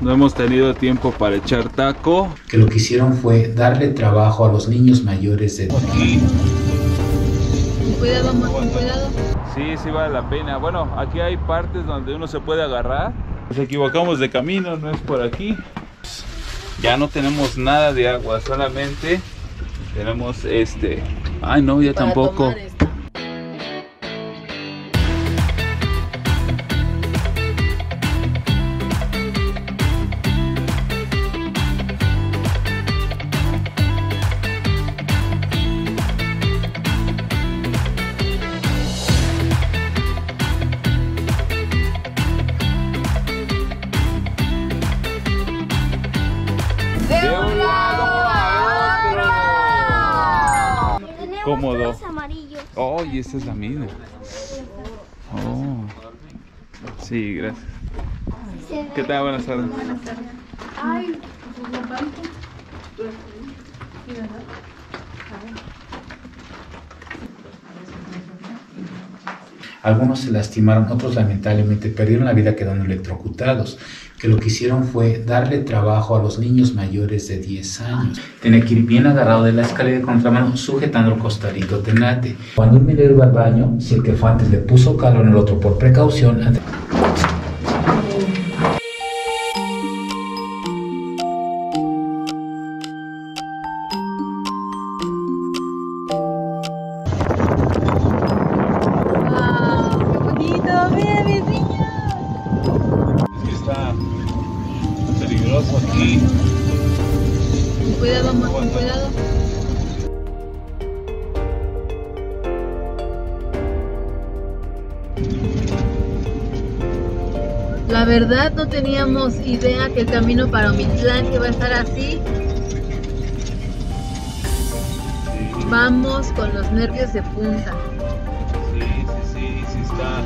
No hemos tenido tiempo para echar taco. Que lo que hicieron fue darle trabajo a los niños mayores de... Aquí. Cuidado, más cuidado. Sí, sí vale la pena. Bueno, aquí hay partes donde uno se puede agarrar. Nos equivocamos de camino, no es por aquí. Ya no tenemos nada de agua, solamente tenemos este. Ay, no, ya Para tampoco. tomar Cómodo. Oh, y esta es la mina. Oh. Sí, gracias. ¿Qué tal? Buenas tardes. Ay, Algunos se lastimaron, otros lamentablemente perdieron la vida quedando electrocutados. Que lo que hicieron fue darle trabajo a los niños mayores de 10 años. Tenía que ir bien agarrado de la escalera de contramano, sujetando el costarito tenate. Cuando un minero iba al baño, si el que fue antes le puso calor en el otro por precaución, antes- aquí. Cuidado, más cuidado. La verdad no teníamos idea que el camino para Omitlán iba a estar así. Vamos con los nervios de punta. Sí, sí, sí, sí está,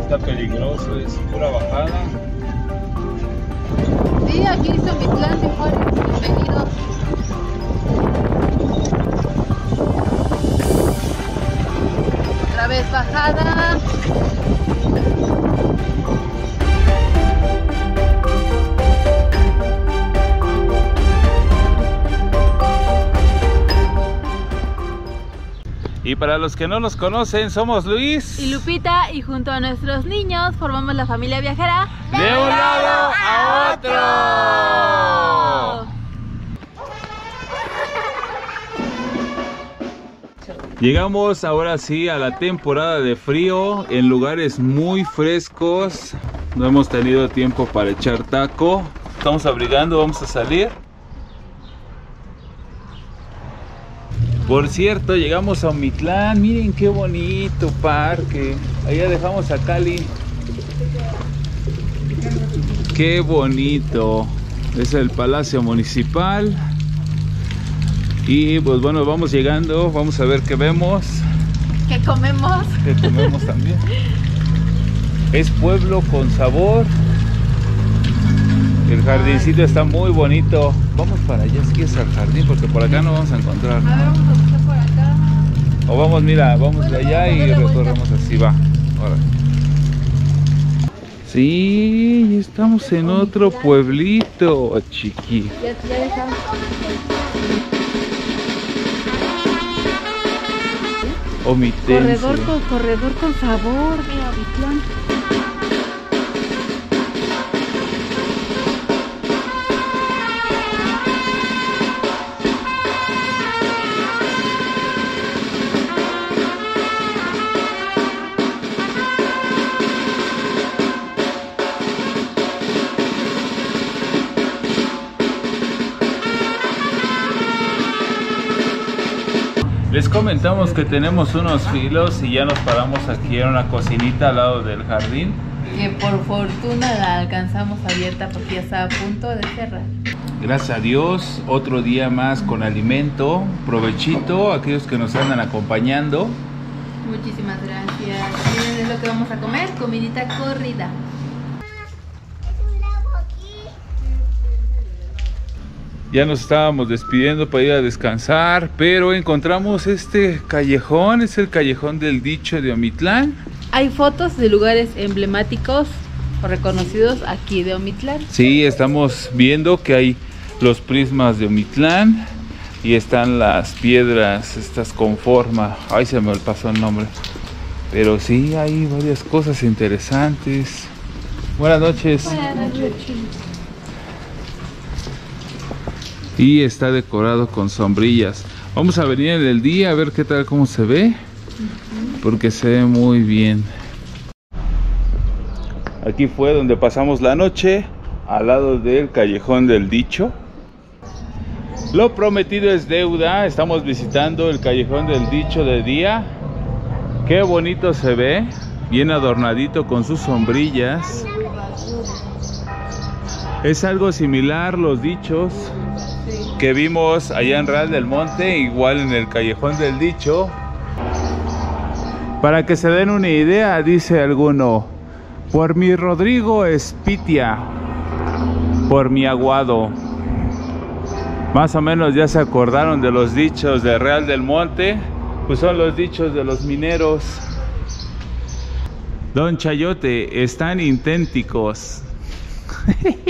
está peligroso, es pura bajada. Sí, aquí dice Omitlán de Juárez. Bienvenidos. Otra vez bajada. Y para los que no nos conocen, somos Luis. Y Lupita y junto a nuestros niños formamos la familia viajera De un lado a otro. Llegamos ahora sí a la temporada de frío en lugares muy frescos. No hemos tenido tiempo para echar taco. Estamos abrigando, vamos a salir. Por cierto, llegamos a Omitlán. Miren qué bonito parque. Allá dejamos a Cali. Qué bonito. Es el Palacio Municipal. Y pues bueno, vamos llegando. Vamos a ver qué vemos. que comemos. Que comemos también. Es pueblo con sabor. El jardincito está muy bonito. Vamos para allá si quieres al jardín porque por acá no vamos a encontrar. A ver, vamos a buscar por acá. O vamos, mira, vamos de allá y recorremos así, va. Ahora. Sí, estamos en otro pueblito, chiqui. Ya, ya dejamos. Omitense. Corredor con, corredor con sabor, mira, Les comentamos que tenemos unos filos y ya nos paramos aquí en una cocinita al lado del jardín. Que por fortuna la alcanzamos abierta porque ya estaba a punto de cerrar. Gracias a Dios, otro día más con alimento, provechito, aquellos que nos andan acompañando. Muchísimas gracias. Miren, es lo que vamos a comer, comidita corrida. un lago aquí. Ya nos estábamos despidiendo para ir a descansar, pero encontramos este callejón, es el callejón del dicho de Omitlán. Hay fotos de lugares emblemáticos o reconocidos aquí de Omitlán. Sí, estamos viendo que hay los prismas de Omitlán y están las piedras, estas con forma. Ay, se me pasó el nombre. Pero sí, hay varias cosas interesantes. Buenas noches. Y está decorado con sombrillas. Vamos a venir en el día a ver qué tal cómo se ve. Porque se ve muy bien. Aquí fue donde pasamos la noche, al lado del callejón del dicho. Lo prometido es deuda. Estamos visitando el callejón del dicho de día. Qué bonito se ve, bien adornadito con sus sombrillas. Es algo similar los dichos que vimos allá en Real del Monte, igual en el callejón del dicho. Para que se den una idea, dice alguno, por mi Rodrigo Espitia, por mi aguado. Más o menos ya se acordaron de los dichos de Real del Monte, pues son los dichos de los mineros. Don Chayote, están inténticos.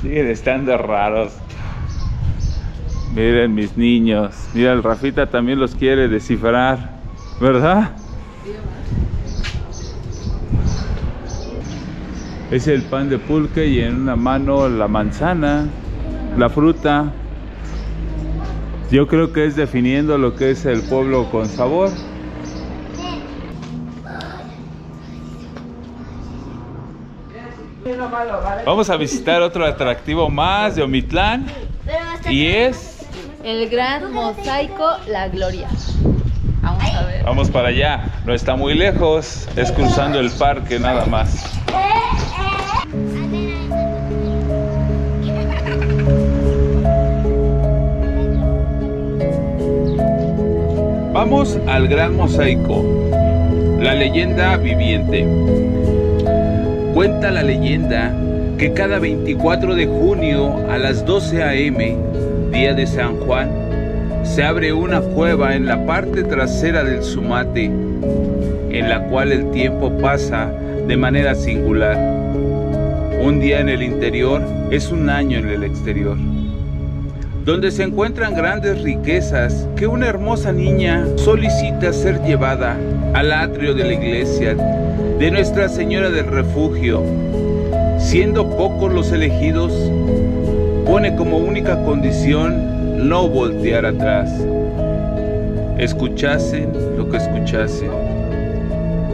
Siguen estando raros. Miren mis niños. Mira, el Rafita también los quiere descifrar. ¿Verdad? Es el pan de pulque y en una mano la manzana, la fruta. Yo creo que es definiendo lo que es el pueblo con sabor. Vamos a visitar otro atractivo más de Omitlán y es El gran mosaico La Gloria. Vamos a ver. Vamos para allá, no está muy lejos, es cruzando el parque nada más. Vamos al gran mosaico, la leyenda viviente. Cuenta la leyenda que cada 24 de junio a las 12 a.m., día de San Juan, se abre una cueva en la parte trasera del sumate, en la cual el tiempo pasa de manera singular. Un día en el interior es un año en el exterior, donde se encuentran grandes riquezas que una hermosa niña solicita ser llevada al atrio de la iglesia de Nuestra Señora del Refugio. Siendo pocos los elegidos, pone como única condición no voltear atrás. Escuchasen lo que escuchasen,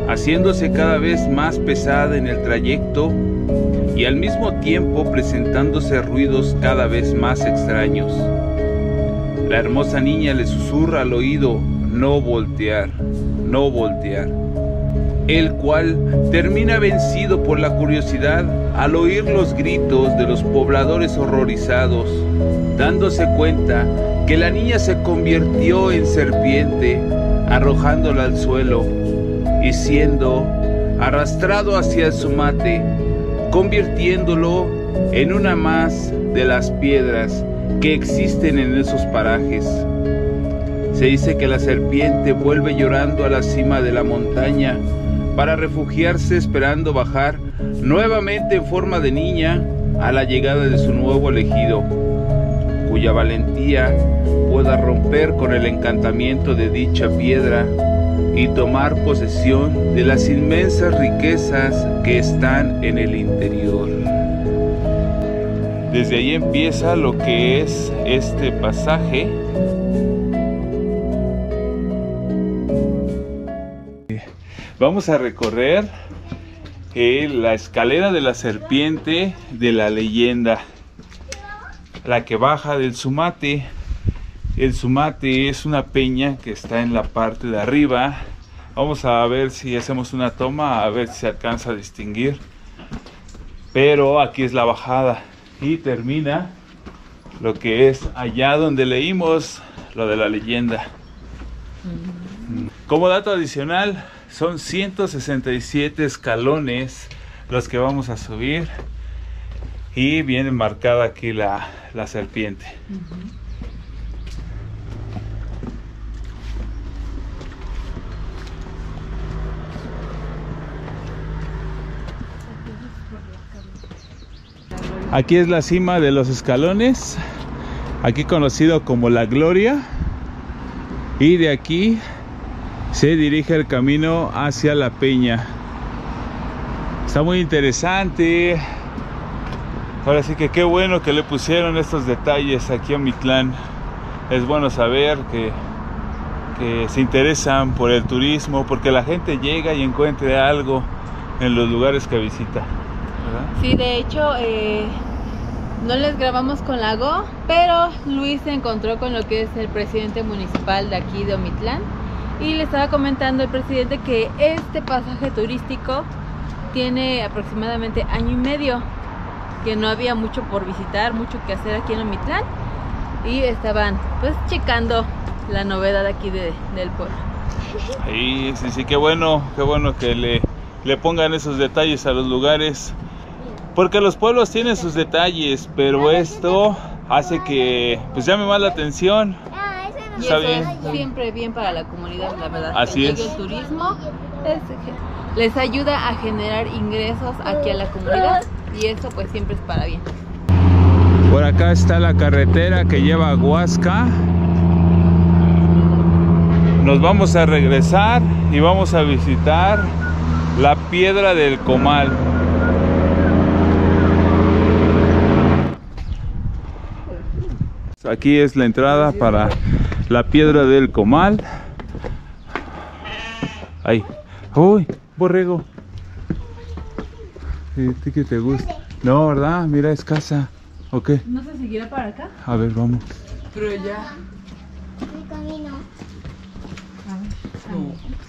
haciéndose cada vez más pesada en el trayecto y al mismo tiempo presentándose ruidos cada vez más extraños. La hermosa niña le susurra al oído, no voltear, no voltear, el cual termina vencido por la curiosidad al oír los gritos de los pobladores horrorizados, dándose cuenta que la niña se convirtió en serpiente, arrojándola al suelo y siendo arrastrado hacia el sumate, convirtiéndolo en una más de las piedras que existen en esos parajes. Se dice que la serpiente vuelve llorando a la cima de la montaña para refugiarse esperando bajar nuevamente en forma de niña a la llegada de su nuevo elegido, cuya valentía pueda romper con el encantamiento de dicha piedra y tomar posesión de las inmensas riquezas que están en el interior. Desde ahí empieza lo que es este pasaje. Vamos a recorrer eh, la escalera de la serpiente de la leyenda, la que baja del sumate. El sumate es una peña que está en la parte de arriba. Vamos a ver si hacemos una toma, a ver si se alcanza a distinguir. Pero aquí es la bajada y termina lo que es allá donde leímos lo de la leyenda. Como dato adicional, son 167 escalones los que vamos a subir y viene marcada aquí la, la serpiente. Aquí es la cima de los escalones, aquí conocido como la Gloria. Y de aquí se dirige el camino hacia la peña. Está muy interesante. Ahora sí que qué bueno que le pusieron estos detalles aquí a mi. Es bueno saber que, se interesan por el turismo, porque la gente llega y encuentre algo en los lugares que visita. Sí, de hecho, eh, no les grabamos con la Go, pero Luis se encontró con lo que es el presidente municipal de aquí de Omitlán y le estaba comentando el presidente que este pasaje turístico tiene aproximadamente año y medio, que no había mucho por visitar, mucho que hacer aquí en Omitlán y estaban pues checando la novedad aquí de- del pueblo. Sí, sí, sí, qué bueno, qué bueno que le, le pongan esos detalles a los lugares. Porque los pueblos tienen sus detalles, pero esto hace que pues llame más la atención. Y Está eso bien. es siempre bien para la comunidad, la verdad. Así es. el turismo es- les ayuda a generar ingresos aquí a la comunidad y eso pues siempre es para bien. Por acá está la carretera que lleva a Huasca. Nos vamos a regresar y vamos a visitar la piedra del comal. Aquí es la entrada para la piedra del comal. Ahí. Uy, borrego. ¿A qué te gusta? No, ¿verdad? Mira, es casa. ¿O qué? ¿No se seguirá para acá? A ver, vamos. Mi camino.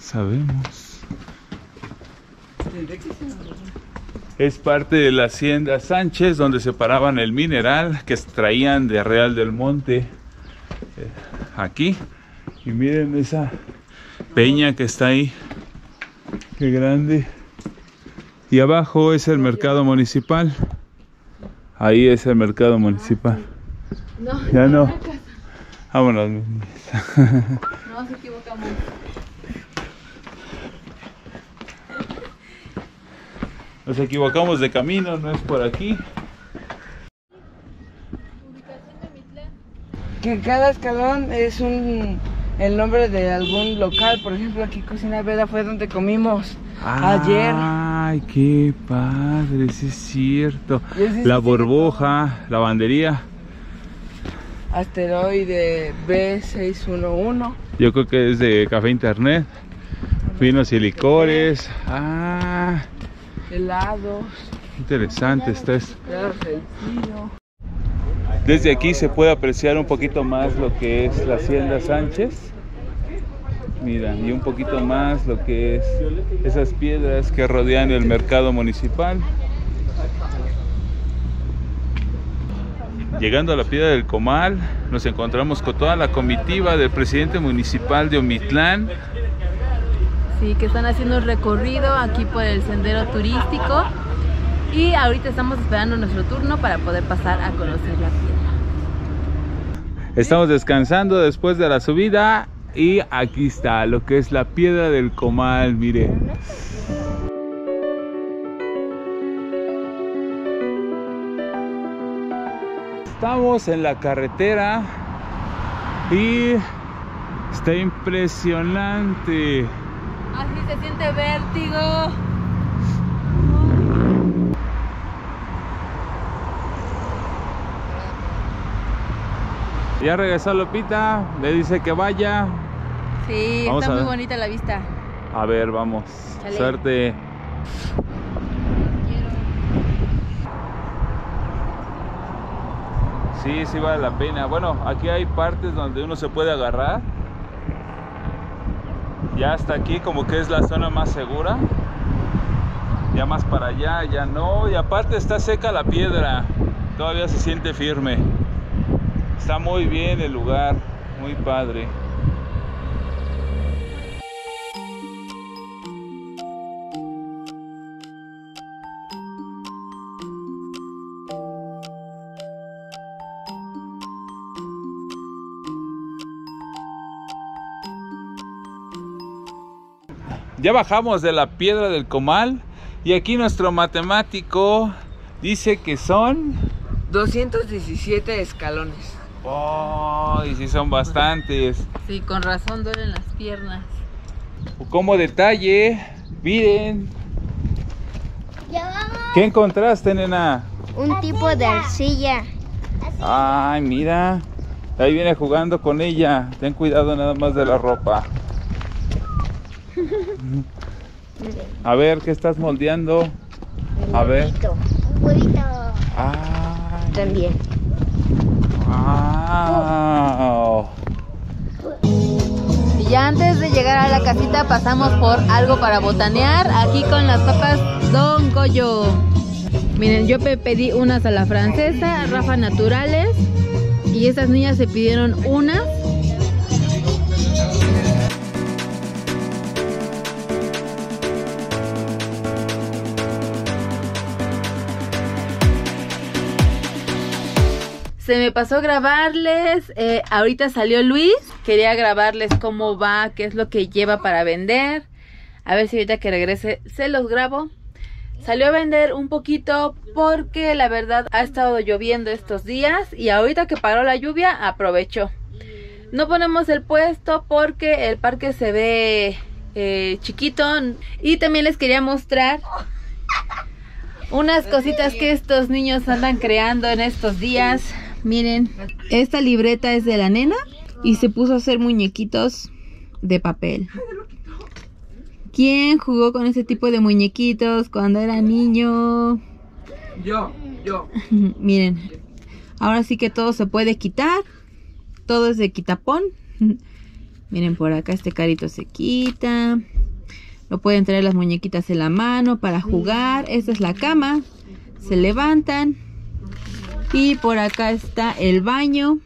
Sabemos. Es parte de la hacienda Sánchez donde separaban el mineral que extraían de Real del Monte. eh, aquí. Y miren esa peña que está ahí. Qué grande. Y abajo es el mercado municipal. Ahí es el mercado municipal. No, Ya no. Vámonos. no se equivocamos. Nos equivocamos de camino, no es por aquí. que cada escalón es un el nombre de algún local. Por ejemplo, aquí Cocina Veda fue donde comimos ayer. Ay, qué padre, sí es cierto. La burbuja, lavandería. Asteroide B611. Yo creo que es de Café Internet. Vinos y licores. Ah, Helados. interesante está sencillo. Desde aquí se puede apreciar un poquito más lo que es la Hacienda Sánchez. Mira, y un poquito más lo que es esas piedras que rodean el mercado municipal. Llegando a la piedra del Comal, nos encontramos con toda la comitiva del presidente municipal de Omitlán. Que están haciendo un recorrido aquí por el sendero turístico y ahorita estamos esperando nuestro turno para poder pasar a conocer la piedra. Estamos descansando después de la subida y aquí está lo que es la piedra del Comal, miren. Estamos en la carretera y está impresionante. Así se siente vértigo. Ya regresó Lupita, le dice que vaya. Sí, Vamos está muy bonita la vista. A ver, vamos. Chale. Suerte. Sí, sí vale la pena. Bueno, aquí hay partes donde uno se puede agarrar. Ya hasta aquí como que es la zona más segura. Ya más para allá, ya no. Y aparte está seca la piedra. Todavía se siente firme. Está muy bien el lugar. Muy padre. Ya bajamos de la piedra del comal y aquí nuestro matemático Dice que son... 217 escalones. Oh, y sí son bastantes. Sí, con razón duelen las piernas. Como detalle, miren. Ya vamos. ¿Qué encontraste, nena? Un tipo de arcilla. Ay, mira. Ahí viene jugando con ella. Ten cuidado nada más de la ropa. A ver, ¿qué estás moldeando? A ver. Un huevito. También. wow. Y ya antes de llegar a la casita pasamos por algo para botanear aquí con las papas Don Goyo. Miren, yo pe- pedí unas a la francesa, Rafa naturales y estas niñas se pidieron unas. Se me pasó grabarles, eh, ahorita salió Luis, quería grabarles cómo va, qué es lo que lleva para vender. A ver si ahorita que regrese se los grabo. Salió a vender un poquito porque la verdad ha estado lloviendo estos días y ahorita que paró la lluvia aprovechó. No ponemos el puesto porque el parque se ve eh, chiquito y también les quería mostrar unas cositas que estos niños andan creando en estos días. Miren, esta libreta es de la nena y se puso a hacer muñequitos de papel. ¿Quién jugó con ese tipo de muñequitos cuando era niño? Yo, yo. Miren, ahora sí que todo se puede quitar. Todo es de quitapón. Miren, por acá este carito se quita. Lo pueden traer las muñequitas en la mano para jugar. Esta es la cama. Se levantan. Y por acá está el baño.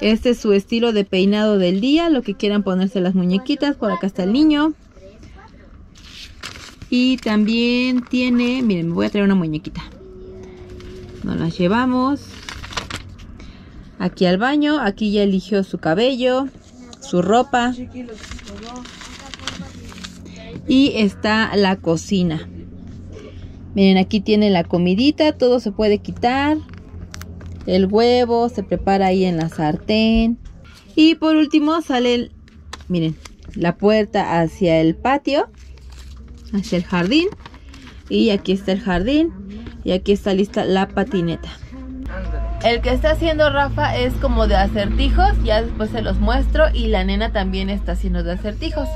Este es su estilo de peinado del día. Lo que quieran ponerse las muñequitas. Por acá está el niño. Y también tiene, miren, me voy a traer una muñequita. Nos las llevamos aquí al baño. Aquí ya eligió su cabello, su ropa. Y está la cocina. Miren, aquí tiene la comidita, todo se puede quitar. El huevo se prepara ahí en la sartén. Y por último sale, el- miren, la puerta hacia el patio, hacia el jardín. Y aquí está el jardín. Y aquí está lista la patineta. El que está haciendo Rafa es como de acertijos, ya después se los muestro y la nena también está haciendo de acertijos.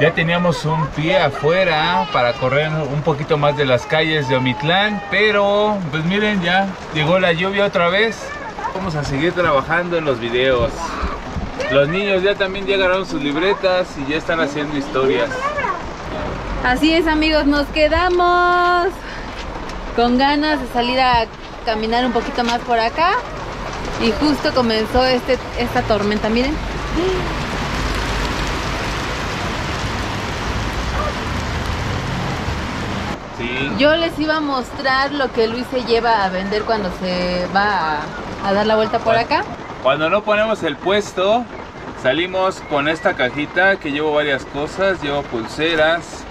Ya teníamos un pie afuera para correr un poquito más de las calles de Omitlán, pero pues miren ya llegó la lluvia otra vez. Vamos a seguir trabajando en los videos. Los niños ya también llegaron sus libretas y ya están haciendo historias. Así es amigos, nos quedamos con ganas de salir a caminar un poquito más por acá y justo comenzó este, esta tormenta, miren. Yo les iba a mostrar lo que Luis se lleva a vender cuando se va a, a dar la vuelta por acá. Cuando no ponemos el puesto, salimos con esta cajita que llevo varias cosas, llevo pulseras,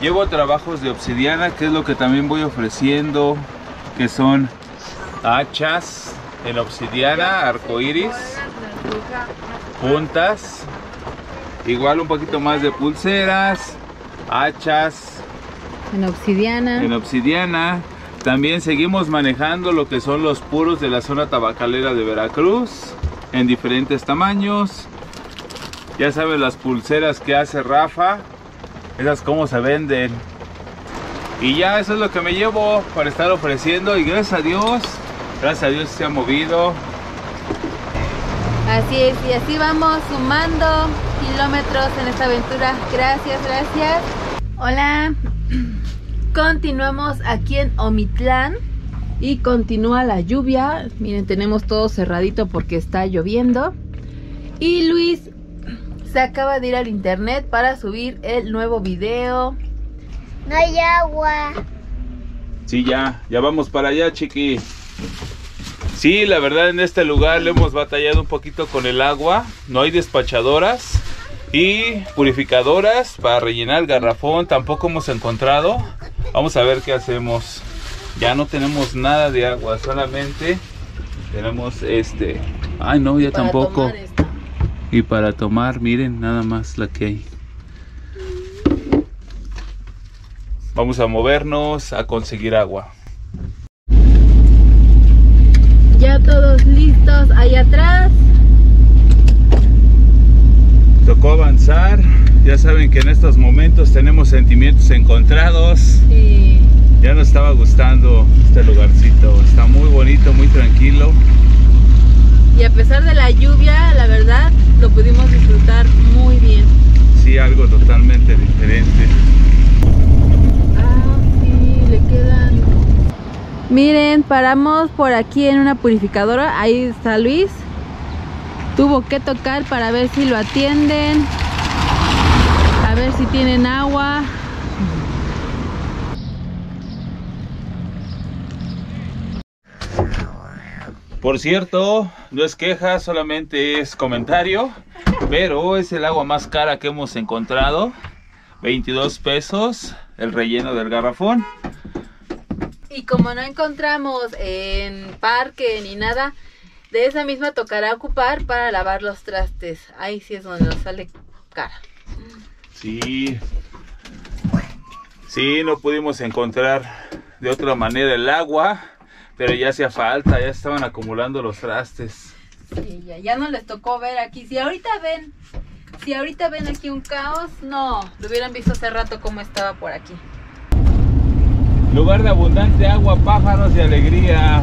llevo trabajos de obsidiana, que es lo que también voy ofreciendo, que son hachas en obsidiana, arcoiris, puntas, igual un poquito más de pulseras, hachas, En obsidiana. en obsidiana. También seguimos manejando lo que son los puros de la zona tabacalera de Veracruz en diferentes tamaños. Ya saben las pulseras que hace Rafa, esas cómo se venden. Y ya eso es lo que me llevo para estar ofreciendo y gracias a Dios, gracias a Dios se ha movido. Así es, y así vamos sumando kilómetros en esta aventura. Gracias, gracias. Hola. Continuamos aquí en Omitlán y continúa la lluvia. Miren, tenemos todo cerradito porque está lloviendo. Y Luis se acaba de ir al internet para subir el nuevo video. No hay agua. Sí, ya, ya vamos para allá, chiqui. Sí, la verdad en este lugar le hemos batallado un poquito con el agua, no hay despachadoras Y purificadoras para rellenar el garrafón tampoco hemos encontrado. Vamos a ver qué hacemos. Ya no tenemos nada de agua, solamente tenemos este. Ay, no, ya tampoco. Y para tomar, miren nada más la que hay. Vamos a movernos a conseguir agua. Ya todos listos ahí atrás. Tocó avanzar. Ya saben que en estos momentos tenemos sentimientos encontrados. Ya nos estaba gustando este lugarcito. Está muy bonito, muy tranquilo. Y a pesar de la lluvia, la verdad, lo pudimos disfrutar muy bien. Sí, algo totalmente diferente. Ah, sí, le quedan. Miren, paramos por aquí en una purificadora. Ahí está Luis. Tuvo que tocar para ver si lo atienden. A ver si tienen agua. Por cierto, no es queja, solamente es comentario. Pero es el agua más cara que hemos encontrado. 22 pesos el relleno del garrafón. Y como no encontramos en parque ni nada, de esa misma tocará ocupar para lavar los trastes. Ahí sí es donde nos sale cara. Sí. Sí, no pudimos encontrar de otra manera el agua, pero ya hacía falta, ya estaban acumulando los trastes. Sí, ya, ya no les tocó ver aquí. Si ahorita ven, si ahorita ven aquí un caos, no, lo hubieran visto hace rato cómo estaba por aquí. Lugar de abundante agua, pájaros y alegría.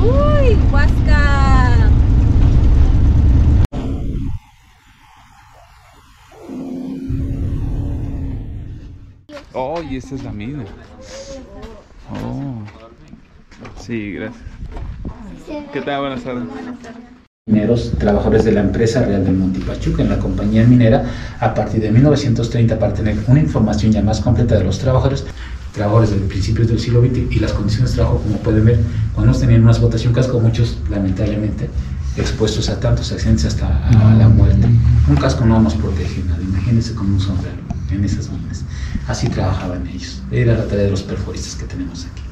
¡Uy, Huasca! Oh, y esta es la mina. Oh. Sí, gracias. ¿Qué tal? Buenas tardes. mineros, trabajadores de la empresa real del Monte Pachuca en la compañía minera a partir de 1930 para tener una información ya más completa de los trabajadores, trabajadores de principios del siglo XX y las condiciones de trabajo, como pueden ver, cuando nos tenían una explotación casco, muchos lamentablemente expuestos a tantos accidentes hasta a la muerte. Un casco no nos protege nada, imagínense con un sombrero en esas minas. Así trabajaban ellos. Era la tarea de los perforistas que tenemos aquí.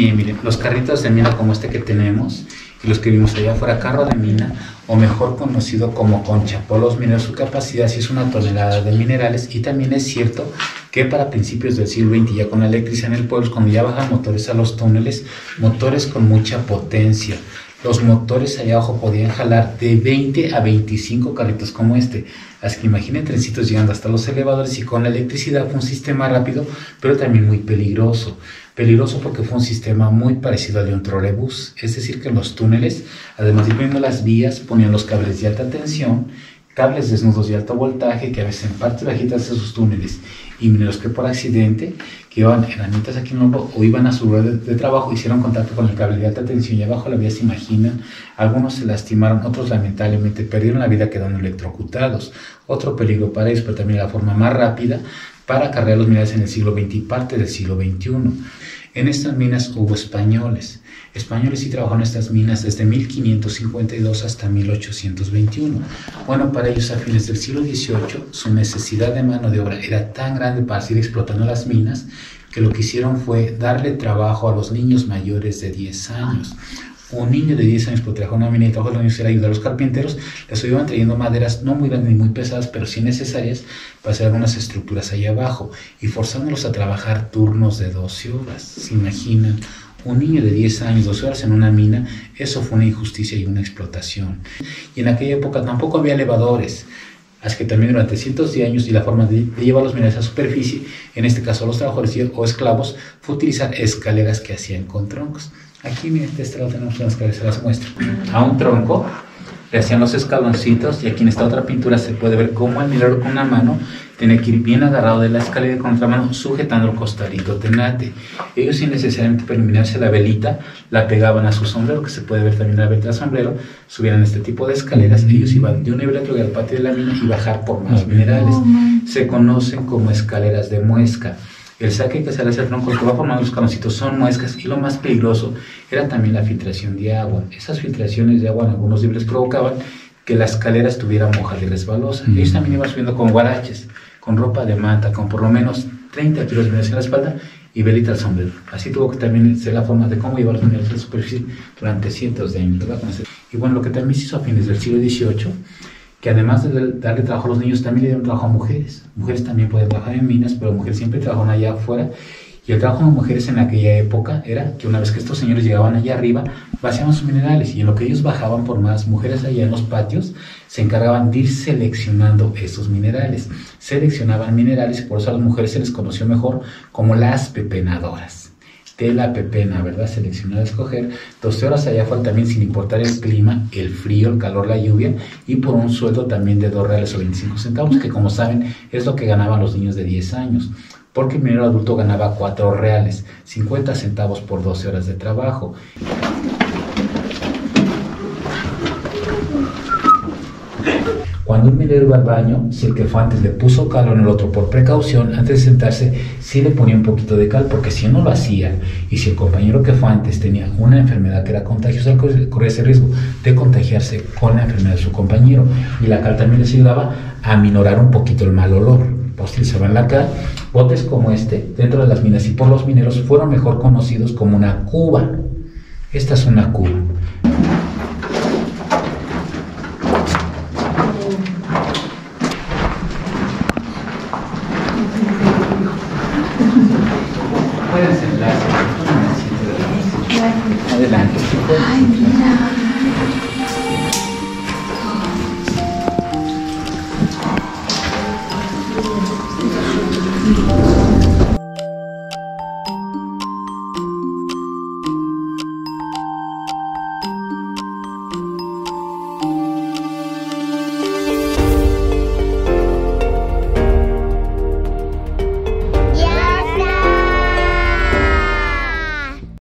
Bien, miren, los carritos de mina como este que tenemos y los que vimos allá afuera, carro de mina, o mejor conocido como concha. Por los mineros, su capacidad sí es una tonelada de minerales y también es cierto que para principios del siglo XX, ya con la electricidad en el pueblo, cuando ya bajan motores a los túneles, motores con mucha potencia. Los motores allá abajo podían jalar de 20 a 25 carritos como este. Así que imaginen trencitos llegando hasta los elevadores y con la electricidad fue un sistema rápido, pero también muy peligroso. Peligroso porque fue un sistema muy parecido al de un trolebús. Es decir, que en los túneles, además de poniendo las vías, ponían los cables de alta tensión, cables desnudos de alto voltaje que a veces en partes bajitas de sus túneles y mineros que por accidente, que iban herramientas aquí en el hombro o iban a su lugar de, de trabajo, hicieron contacto con el cable de alta tensión y abajo la vía se imaginan, algunos se lastimaron, otros lamentablemente perdieron la vida quedando electrocutados. Otro peligro para ellos, pero también la forma más rápida para cargar los minerales en el siglo XX y parte del siglo XXI. En estas minas hubo españoles. Españoles sí trabajaron en estas minas desde 1552 hasta 1821. Bueno, para ellos a fines del siglo XVIII su necesidad de mano de obra era tan grande para seguir explotando las minas que lo que hicieron fue darle trabajo a los niños mayores de 10 años. Un niño de 10 años en una mina y trabajó en la universidad ayudar a los carpinteros, les iban trayendo maderas no muy grandes ni muy pesadas, pero sí necesarias para hacer algunas estructuras ahí abajo y forzándolos a trabajar turnos de 12 horas. ¿Se imaginan? Un niño de 10 años, 12 horas en una mina, eso fue una injusticia y una explotación. Y en aquella época tampoco había elevadores. Así que también durante cientos de años y la forma de, de llevar los minerales a superficie, en este caso los trabajadores o esclavos, fue utilizar escaleras que hacían con troncos. Aquí, miren, de este lado tenemos unas escaleras, se las muestro. A un tronco le hacían los escaloncitos y aquí en esta otra pintura se puede ver cómo el minero con una mano tiene que ir bien agarrado de la escalera de contramano sujetando el costalito tenate. Ellos sin necesariamente terminarse la velita, la pegaban a su sombrero, que se puede ver también la velita del sombrero, subían este tipo de escaleras, ellos iban de un nivel a otro al patio de la mina y bajar por más minerales. Se conocen como escaleras de muesca. El saque que se le hace al tronco, que va formando los canoncitos, son muescas y lo más peligroso era también la filtración de agua. Esas filtraciones de agua en algunos niveles provocaban que la escalera estuviera mojada y resbalosa. Ellos también iban subiendo con guaraches, con ropa de manta, con por lo menos 30 kilos de en la espalda y velita al sombrero. Así tuvo que también ser la forma de cómo llevar los minerales a la superficie durante cientos de años. ¿verdad? Y bueno, lo que también se hizo a fines del siglo XVIII que además de darle trabajo a los niños, también le dieron trabajo a mujeres. Mujeres también pueden trabajar en minas, pero mujeres siempre trabajan allá afuera. Y el trabajo de mujeres en aquella época era que una vez que estos señores llegaban allá arriba, vaciaban sus minerales y en lo que ellos bajaban por más mujeres allá en los patios, se encargaban de ir seleccionando esos minerales. Seleccionaban minerales y por eso a las mujeres se les conoció mejor como las pepenadoras de la pepena, ¿verdad? Seleccionar, escoger. 12 horas allá afuera también sin importar el clima, el frío, el calor, la lluvia y por un sueldo también de 2 reales o 25 centavos, que como saben es lo que ganaban los niños de 10 años. Porque el minero adulto ganaba 4 reales, 50 centavos por 12 horas de trabajo. Cuando un minero iba al baño, si el que fue antes le puso cal en el otro por precaución, antes de sentarse, sí le ponía un poquito de cal, porque si no lo hacía, y si el compañero que fue antes tenía una enfermedad que era contagiosa, corría ese riesgo de contagiarse con la enfermedad de su compañero. Y la cal también les ayudaba a minorar un poquito el mal olor. Utilizaban la cal. Botes como este, dentro de las minas y por los mineros, fueron mejor conocidos como una cuba. Esta es una cuba.